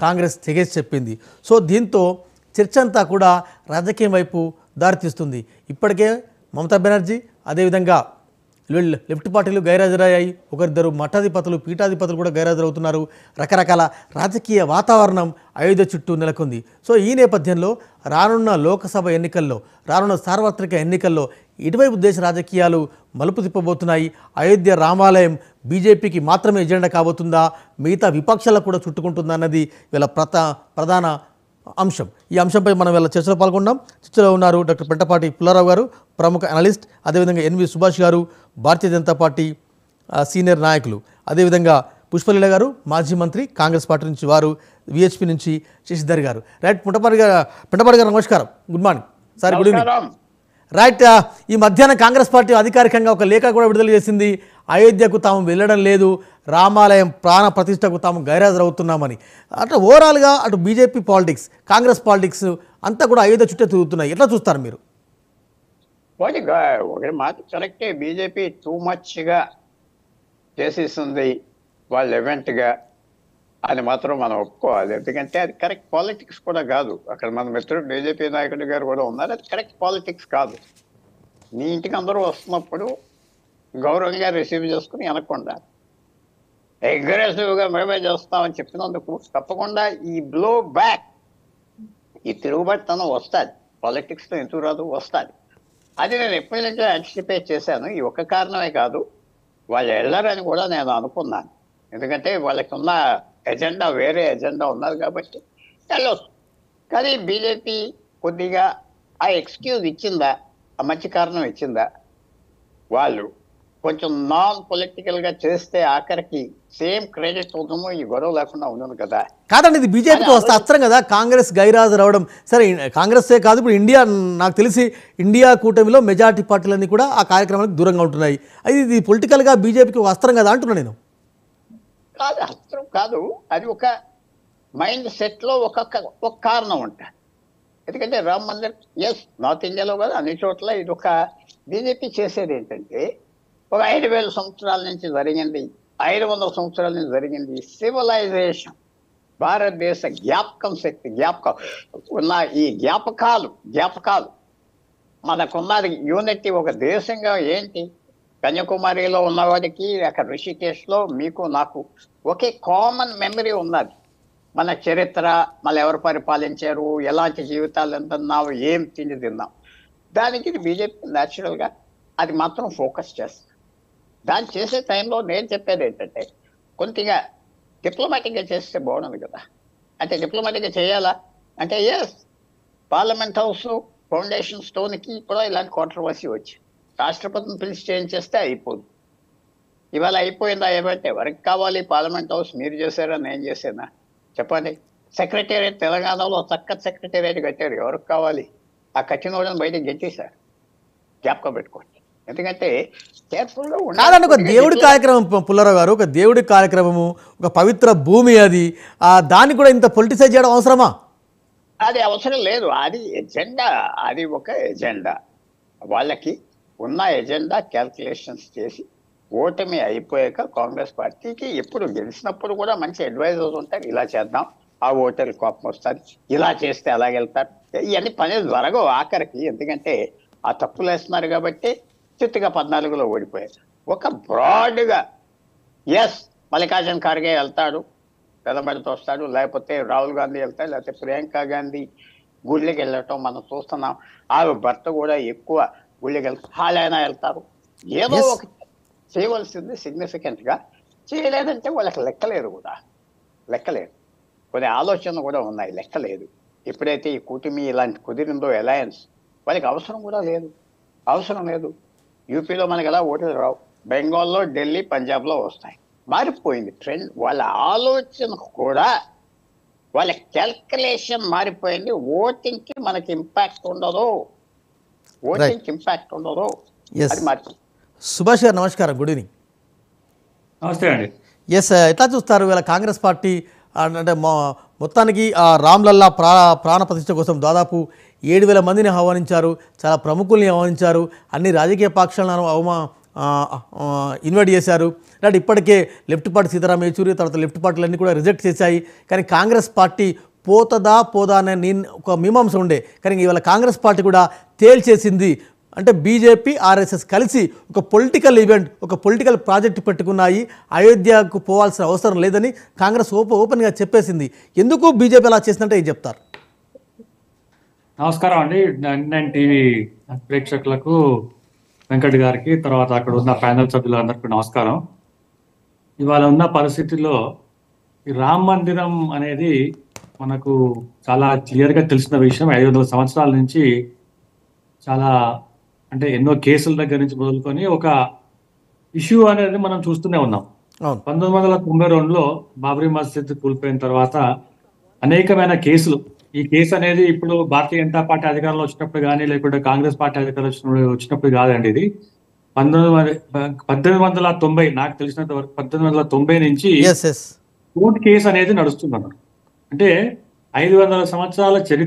కాంగ్రెస్ తెగేసి చెప్పింది. సో దీంతో చర్చ అంతా కూడా రాజకీయం వైపు దారితీస్తుంది ఇప్పటికే మమతా బెనర్జీ అదేవిధంగా లెఫ్ట్ పార్టీలు గైరాజరయ్యాయి. ఒకరిద్దరు మఠాధిపతులు పీఠాధిపతులు కూడా గైరాజరవుతున్నారు. రకరకాల రాజకీయ వాతావరణం అయోధ్య చుట్టూ నెలకొంది. సో ఈ నేపథ్యంలో రానున్న లోకసభ ఎన్నికల్లో రానున్న సార్వత్రిక ఎన్నికల్లో ఇటువైపు దేశ రాజకీయాలు మలుపు తిప్పబోతున్నాయి. అయోధ్య రామాలయం బీజేపీకి మాత్రమే ఎజెండా కాబోతుందా? మిగతా విపక్షాలకు కూడా చుట్టుకుంటుందా అన్నది వీళ్ళ ప్రత ప్రధాన అంశం. ఈ అంశంపై మనం వీళ్ళ చర్చలో పాల్గొన్నాం చర్చలో ఉన్నారు డాక్టర్ పెంటపాటి పుల్లారావు గారు ప్రముఖ అనలిస్ట్ అదేవిధంగా ఎన్వి సుభాష్ గారు భారతీయ జనతా పార్టీ సీనియర్ నాయకులు. అదేవిధంగా పుష్పలీల గారు మాజీ మంత్రి కాంగ్రెస్ పార్టీ నుంచి వారు విహెచ్పి నుంచి శశిధర్ గారు. రైట్ పుంటపాటి గారు పెంటపాటి గారు నమస్కారం. Good morning. Sir good evening. Right ఈ మధ్యాహ్నం కాంగ్రెస్ పార్టీ అధికారికంగా ఒక లేఖ కూడా విడుదల చేసింది. అయోధ్యకు తాము వెళ్ళడం లేదు రామాలయం ప్రాణ ప్రతిష్టకు తాము గైరాజరవుతున్నామని. అట్లా ఓవరాల్గా అటు బీజేపీ పాలిటిక్స్ కాంగ్రెస్ పాలిటిక్స్ అంతా కూడా అయోధ్య చుట్టే తిరుగుతున్నాయి. ఎట్లా చూస్తారు మీరు? ఒకటి మాట కరెక్టే. బీజేపీ టూ మచ్గా చేసేస్తుంది వాళ్ళ ఎవెంట్గా అని అది మాత్రం మనం ఒప్పుకోవాలి. ఎందుకంటే అది కరెక్ట్ పాలిటిక్స్ కూడా కాదు. అక్కడ మన మిత్రుడు బీజేపీ నాయకుడు గారు కూడా ఉన్నారు. అది కరెక్ట్ పాలిటిక్స్ కాదు. నీ ఇంటికి అందరూ వస్తున్నప్పుడు గౌరవంగా రిసీవ్ చేసుకుని అనకుండా అగ్రెసివ్గా మేమే చేస్తామని చెప్పినందుకు తప్పకుండా ఈ బ్లో బ్యాక్ ఈ తిరుగుబాటుతనం వస్తుంది. పాలిటిక్స్లో ఎందుకు రాదు? వస్తుంది. అది నేను ఎప్పటి నుంచో యాంటిసిపేట్ చేశాను. ఈ ఒక్క కారణమే కాదు వాళ్ళు వెళ్ళారని కూడా నేను అనుకున్నాను. ఎందుకంటే వాళ్ళకి ఉన్న ఎజెండా వేరే ఎజెండా ఉన్నది కాబట్టి వెళ్ళొచ్చు. కానీ బీజేపీ కొద్దిగా ఆ ఎక్స్క్యూజ్ ఇచ్చిందా? ఆ మంచి కారణం ఇచ్చిందా? వాళ్ళు కొంచెం నాన్ పొలిటికల్గా చేస్తే ఆఖరికి సేమ్ క్రెడిట్ అవుతుందో ఈ గొడవ లేకుండా ఉండదు కదా. కాదండి ఇది బీజేపీకి వస్తే అస్త్రం కదా. కాంగ్రెస్ గైరాజు రావడం. సరే కాంగ్రెసే కాదు ఇప్పుడు ఇండియా నాకు తెలిసి ఇండియా కూటమిలో మెజారిటీ పార్టీలన్నీ కూడా ఆ కార్యక్రమానికి దూరంగా ఉంటున్నాయి. అది ఇది పొలిటికల్గా బీజేపీకి ఒక అస్త్రం కదా అంటున్నా నేను. కాదు అస్త్రం కాదు. అది ఒక మైండ్ సెట్లో ఒక ఒక కారణం ఉంటుంది ఎందుకంటే రామ్ మందిర్ ఎస్ నార్త్ ఇండియాలో కదా అన్ని చోట్ల ఇది ఒక బీజేపీ చేసేది ఏంటంటే ఒక ఐదు వేల సంవత్సరాల నుంచి జరిగింది. ఐదు వందల సంవత్సరాల నుంచి జరిగింది. సివిలైజేషన్ భారతదేశ జ్ఞాపకం శక్తి జ్ఞాపకం ఉన్న ఈ జ్ఞాపకాలు జ్ఞాపకాలు. మనకున్నది యూనిటీ ఒక దేశంగా ఏంటి? కన్యాకుమారిలో ఉన్నవాడికి అక్కడ ఋషికేశ్లో మీకు నాకు ఒకే కామన్ మెమరీ ఉన్నది. మన చరిత్ర మళ్ళీ ఎవరు పరిపాలించారు ఎలాంటి జీవితాలు ఎంతున్నావు ఏం తిండి తిన్నాం. దానికి బీజేపీ న్యాచురల్గా అది మాత్రం ఫోకస్ చేస్తుంది. దాన్ని చేసే టైంలో నేను చెప్పేది ఏంటంటే కొద్దిగా డిప్లొమాటిక్గా చేస్తే బాగుండదు కదా. అంటే డిప్లొమాటిక్గా చేయాలా? అంటే ఎస్ పార్లమెంట్ హౌస్ ఫౌండేషన్ స్టోన్కి కూడా ఇలాంటి కాంట్రవర్సీ వచ్చి రాష్ట్రపతిని పిలిచి చేంజ్ చేస్తే అయిపోదు. ఇవాళ అయిపోయిందా? ఏమంటే ఎవరికి కావాలి పార్లమెంట్ హౌస్ మీరు చేశారా నేను చేసేనా చెప్పండి. సెక్రటేరియట్ తెలంగాణలో చక్క సెక్రటేరియట్ కట్టారు. ఎవరికి కావాలి? ఆ కట్టిన వాళ్ళని బయటకు గెట్టేశారు జ్ఞాపకం పెట్టుకోండి. ఎందుకంటే కేర్ఫుల్గా కాదండి ఒక దేవుడి కార్యక్రమం పుల్లారావు గారు ఒక దేవుడి కార్యక్రమము ఒక పవిత్ర భూమి అది. ఆ దాన్ని కూడా ఇంత పొలిటిసైజ్ చేయడం అవసరమా? అది అవసరం లేదు. అది ఎజెండా అది ఒక ఎజెండా వాళ్ళకి ఉన్న ఎజెండా క్యాల్కులేషన్స్ చేసి ఓటమి అయిపోయాక కాంగ్రెస్ పార్టీకి ఎప్పుడు గెలిచినప్పుడు కూడా మంచి అడ్వైజర్స్ ఉంటారు. ఇలా చేద్దాం. ఆ ఓటర్ కోపం వస్తుంది. ఇలా చేస్తే అలాగ వెళ్తారు. ఇవన్నీ పని జరగవు ఆఖరికి. ఎందుకంటే ఆ తప్పులు వేస్తున్నారు కాబట్టి చిత్తుగా పద్నాలుగులో ఓడిపోయారు. ఒక బ్రాడ్గా ఎస్ మల్లికార్జున ఖార్గే వెళ్తాడు పెదమడితో వస్తాడు లేకపోతే రాహుల్ గాంధీ వెళ్తాడు లేకపోతే ప్రియాంక గాంధీ గుళ్ళకి వెళ్ళటం మనం చూస్తున్నాం. ఆమె భర్త కూడా ఎక్కువ గుళ్ళకి వెళ్తారు హాలైనా వెళ్తారు. ఏదో. ఒక చేయవలసింది significant గా చేయలేదంటే వాళ్ళకి లెక్కలేదు కూడా. లెక్కలేదు కొన్ని ఆలోచనలు కూడా ఉన్నాయి లెక్కలేదు. ఎప్పుడైతే ఈ కూటమి ఇలాంటి కుదిరిందో అలయన్స్ వాళ్ళకి అవసరం కూడా లేదు. అవసరం లేదు. యూపీలో మనకి ఎలా ఓట్లు రావు? బెంగాల్లో ఢిల్లీ పంజాబ్లో వస్తాయి. మారిపోయింది ట్రెండ్. వాళ్ళ ఆలోచన కూడా వాళ్ళ క్యాల్కులేషన్ మారిపోయింది. ఓటింగ్కి మనకి ఇంపాక్ట్ ఉండదు. ఓటింగ్కి ఇంపాక్ట్ ఉండదు. అది మారిపోయింది. సుభాష్ గారు నమస్కారం. గుడ్ ఈవినింగ్ నమస్తే అండి. ఎస్ ఎట్లా చూస్తారు? వీళ్ళ కాంగ్రెస్ పార్టీ అంటే మొత్తానికి ఆ రామ్లల్లా ప్రా ప్రాణప్రతిష్ఠ కోసం దాదాపు ఏడు వేల మందిని ఆహ్వానించారు. చాలా ప్రముఖుల్ని ఆహ్వానించారు. అన్ని రాజకీయ పక్షాలను అవమా ఇన్వైట్ చేశారు. అంటే ఇప్పటికే లెఫ్ట్ పార్టీ సీతారాం యేచూరి తర్వాత లెఫ్ట్ పార్టీలన్నీ కూడా రిజెక్ట్ చేశాయి. కానీ కాంగ్రెస్ పార్టీ పోతదా పోదా అనే నేను ఒక మీమాంస ఉండే. కానీ ఇవాళ కాంగ్రెస్ పార్టీ కూడా తేల్చేసింది అంటే బీజేపీ ఆర్ఎస్ఎస్ కలిసి ఒక పొలిటికల్ ఈవెంట్ ఒక పొలిటికల్ ప్రాజెక్ట్ పెట్టుకున్నాయి. అయోధ్యకు పోవాల్సిన అవసరం లేదని కాంగ్రెస్ ఓప ఓపెన్గా చెప్పేసింది. ఎందుకు బీజేపీ అలా చేసిందంటే ఏం చెప్తారు? నమస్కారం అండి. నైన్ టీవీ ప్రేక్షకులకు వెంకట్ గారికి తర్వాత అక్కడ ఉన్న ప్యానల్ సభ్యులందరికీ నమస్కారం. ఇవాళ ఉన్న పరిస్థితుల్లో ఈ రామ్ మందిరం అనేది మనకు చాలా క్లియర్గా తెలిసిన విషయం. ఐదు వందల సంవత్సరాల నుంచి చాలా అంటే ఎన్నో కేసుల దగ్గర నుంచి మొదలుకొని ఒక ఇష్యూ అనేది మనం చూస్తూనే ఉన్నాం. పంతొమ్మిది వందల తొంభై రెండులో బాబ్రీ మస్జిద్ కూలిపోయిన తర్వాత అనేకమైన కేసులు. ఈ కేసు అనేది ఇప్పుడు భారతీయ జనతా పార్టీ అధికారంలో వచ్చినప్పుడు కానీ లేకుంటే కాంగ్రెస్ పార్టీ అధికారంలో వచ్చినప్పుడు వచ్చినప్పుడు కాదండి ఇది. పంతొమ్మిది వందల పద్దెనిమిది వందల తొంభై నాకు తెలిసినంత వరకు పద్దెనిమిది వందల తొంభై నుంచి కోర్టు కేసు అనేది నడుస్తుంది అంటే ఐదు వందల సంవత్సరాల చరిత్ర